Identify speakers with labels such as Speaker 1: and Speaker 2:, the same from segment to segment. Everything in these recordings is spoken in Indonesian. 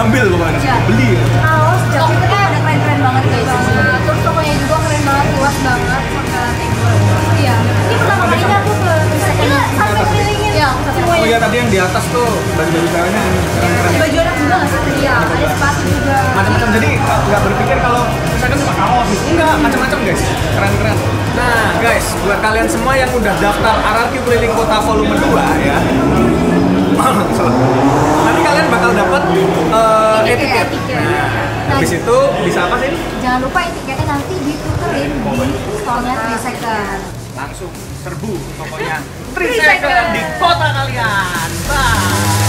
Speaker 1: mobil pokoknya
Speaker 2: Iya.
Speaker 1: beli ya.
Speaker 2: kaos jaketnya kayak udah keren-keren banget guys terus tokonya juga keren banget luas banget lantai dua iya. Ini pertama kalinya aku ke iya sampai kelilingin ya?
Speaker 1: Oh
Speaker 2: semuanya
Speaker 1: iya tadi yang di atas tuh baju-baju ceweknya keren-keren.
Speaker 2: Baju anak juga nggak sih? Iya ada sepatu juga.
Speaker 1: Macam-macam jadi nggak berpikir kalau misalkan cuma kaos. Gitu enggak macam-macam guys. Keren-keren. Nah guys buat kalian semua yang udah daftar RRQ keliling kota volume 2 ya nanti kalian bakal dapat eh,
Speaker 2: Tiket ya,
Speaker 1: etiket.
Speaker 2: tiket.
Speaker 1: nah habis itu bisa apa sih?
Speaker 2: jangan lupa etiketnya nanti ditukerin di store-nya 3 second
Speaker 1: langsung serbu pokoknya. 3
Speaker 2: Three
Speaker 1: second
Speaker 2: second.
Speaker 1: di kota kalian. Bye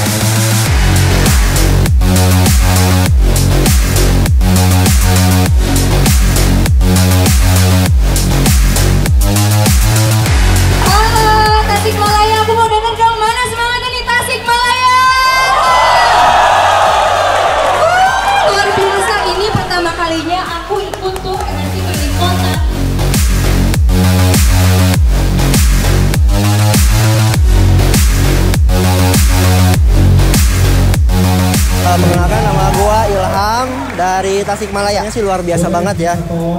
Speaker 3: dari Tasikmalaya. Ini sih luar biasa banget ya.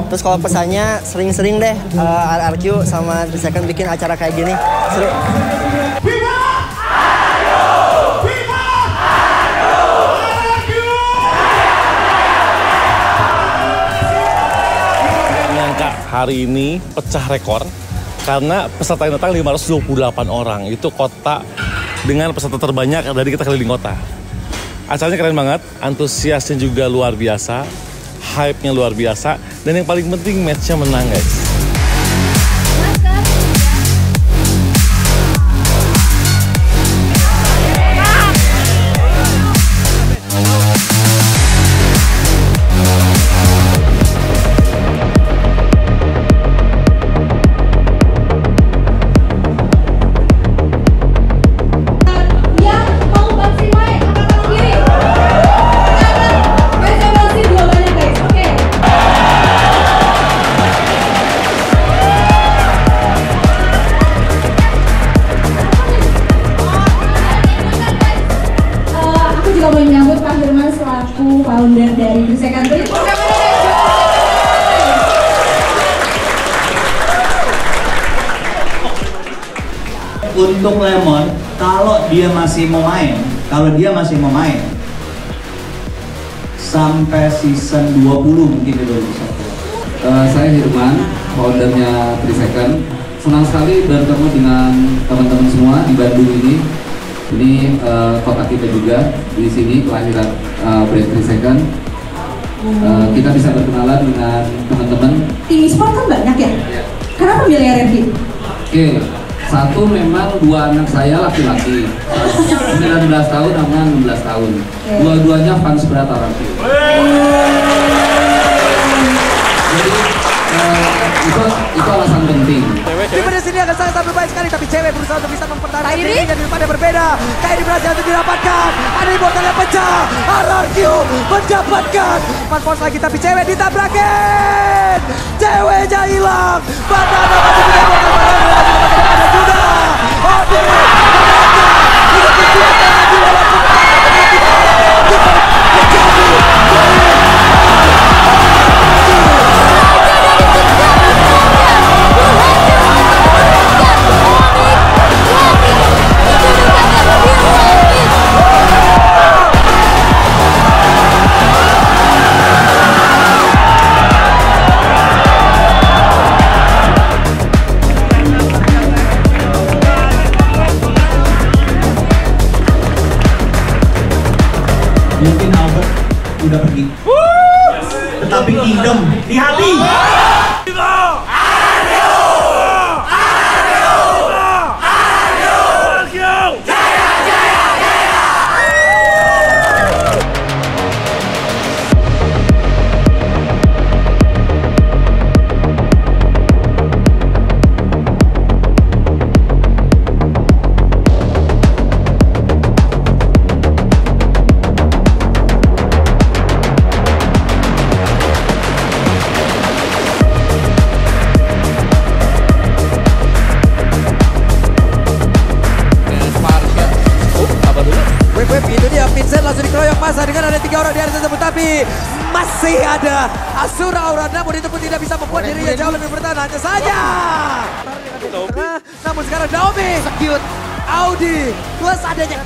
Speaker 3: Terus kalau pesannya sering-sering deh uh, RRQ sama The Second bikin acara kayak gini. Seru.
Speaker 4: hari ini pecah rekor karena peserta yang datang 528 orang. Itu kota dengan peserta terbanyak dari kita keliling kota. Acaranya keren banget, antusiasnya juga luar biasa, hype-nya luar biasa, dan yang paling penting match-nya menang guys.
Speaker 2: Juga mau menyambut Pak Firman selaku founder dari ini guys.
Speaker 5: untuk Lemon kalau dia masih mau main kalau dia masih mau main sampai season 20 mungkin dia baru bisa.
Speaker 6: Eh, saya Hirman, foundernya 3 Second. Senang sekali bertemu dengan Ini eh, kota kita juga di sini kelahiran eh, brand 3 Second. Eh, kita bisa berkenalan dengan teman-teman.
Speaker 2: Tim e-sport kan banyak ya? Kenapa milih RFD?
Speaker 6: Oke, satu memang dua anak saya laki-laki, 19 tahun sama 16 tahun. Dua-duanya fans berat RRQ. Itu alasan penting.
Speaker 3: Tim di sini akan sangat tampil baik sekali tapi cewek berusaha untuk bisa mempertahankan dirinya di depan yang berbeda. Kairi berhasil untuk didapatkan. Ada di botol yang pecah. RRQ mendapatkan. Empat force lagi tapi cewek ditabrakin. Ceweknya hilang. Banana masih punya botol Banana berhasil mendapatkan juga. Odi
Speaker 5: udah pergi. Tetapi Kingdom di hati
Speaker 3: tapi masih ada Asura Aura. Namun itu pun tidak bisa membuat dirinya jauh lebih bertahan. Hanya saja. Namun sekarang Naomi. Audi plus adanya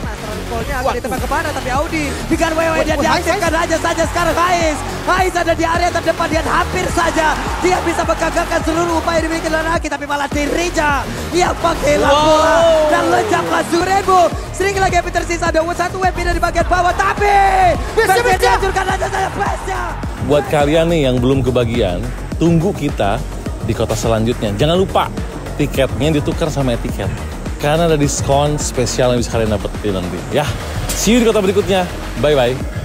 Speaker 3: Golnya akan ditembak ke mana tapi Audi dengan wewe dia diaktifkan aja saja sekarang. Hais Hais ada di area terdepan dan hampir saja dia bisa menggagalkan seluruh upaya dimiliki oleh Raki tapi malah dirinya yang menghilang bola dan lenyaplah Zurebo sedikit lagi yang tersisa ada satu web pindah di bagian bawah tapi Besnya dihancurkan aja saja Besnya
Speaker 4: Buat kalian nih yang belum kebagian, tunggu kita di kota selanjutnya. Jangan lupa tiketnya ditukar sama etiket. Karena ada diskon spesial yang bisa kalian dapetin nanti. Ya, see you di kota berikutnya. Bye-bye.